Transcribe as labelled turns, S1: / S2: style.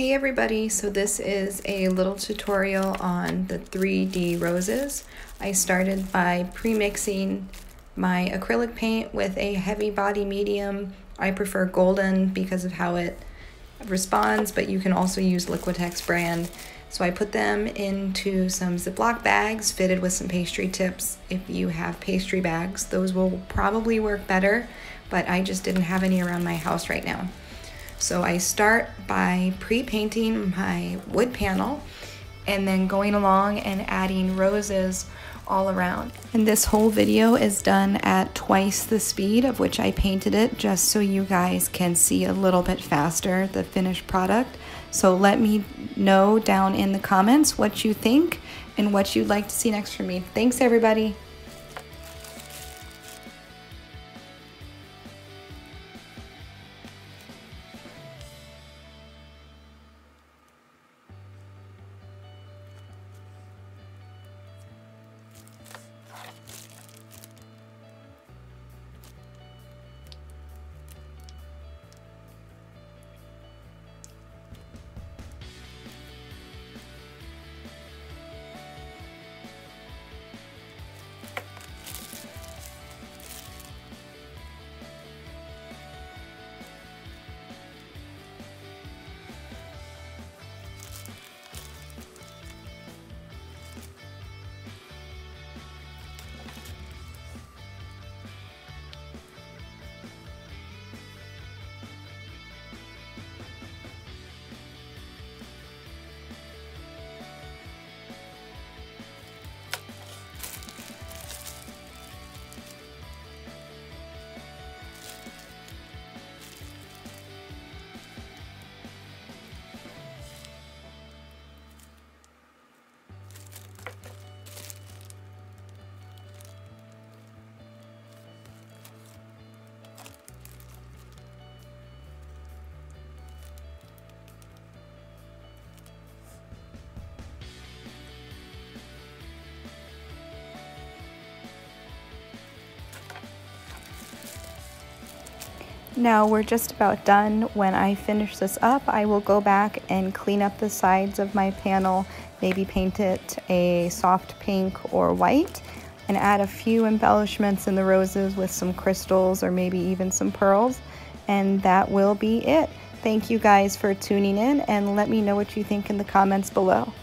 S1: Hey everybody, so this is a little tutorial on the 3D roses. I started by pre-mixing my acrylic paint with a heavy body medium. I prefer golden because of how it responds, but you can also use Liquitex brand. So I put them into some Ziploc bags fitted with some pastry tips. If you have pastry bags, those will probably work better, but I just didn't have any around my house right now. So I start by pre-painting my wood panel and then going along and adding roses all around. And this whole video is done at twice the speed of which I painted it just so you guys can see a little bit faster the finished product. So let me know down in the comments what you think and what you'd like to see next from me. Thanks everybody. Now we're just about done. When I finish this up, I will go back and clean up the sides of my panel, maybe paint it a soft pink or white, and add a few embellishments in the roses with some crystals or maybe even some pearls. And that will be it. Thank you guys for tuning in and let me know what you think in the comments below.